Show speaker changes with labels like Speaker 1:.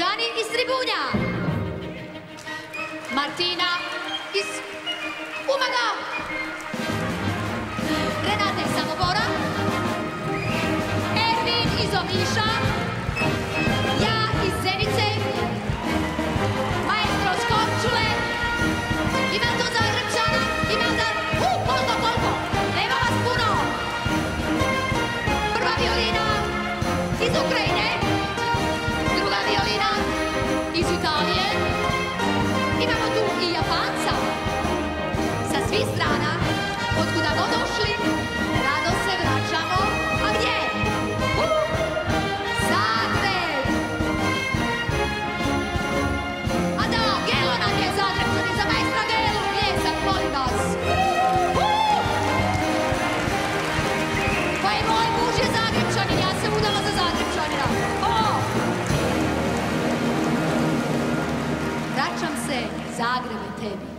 Speaker 1: Gianni iz Tribunja Martina iz Umaga Zagrebe tebi.